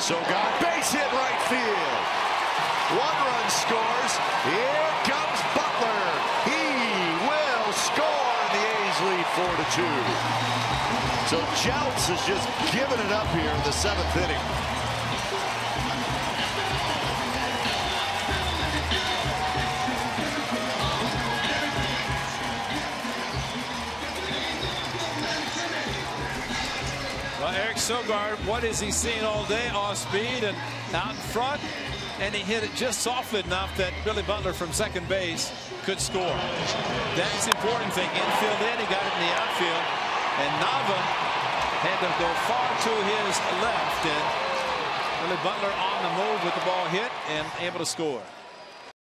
Sogard, base hit right field. One run scores. Here comes Butler. He will score. And the A's lead four to two. So Jouts has just given it up here in the seventh inning. Well, Eric Sogard, what has he seen all day? Off speed and out in front. And he hit it just softly enough that Billy Butler from second base could score. That's the important thing. Infield in, he got it in the outfield. And Nava had to go far to his left. And Billy Butler on the move with the ball hit and able to score.